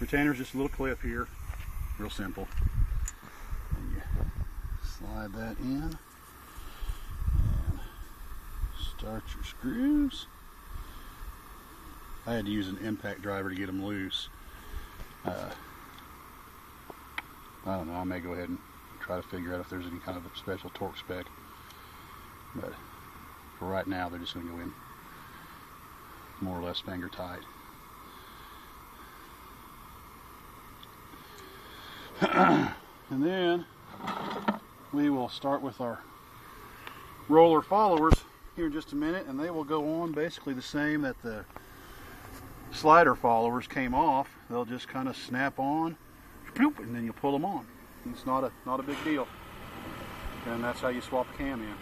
Retainer's just a little clip here, real simple. And you slide that in and start your screws. I had to use an impact driver to get them loose. Uh, I don't know, I may go ahead and try to figure out if there's any kind of a special torque spec. But for right now, they're just going to go in more or less finger tight. and then we will start with our roller followers here in just a minute and they will go on basically the same that the slider followers came off. They'll just kind of snap on and then you pull them on. It's not a not a big deal. And that's how you swap the cam in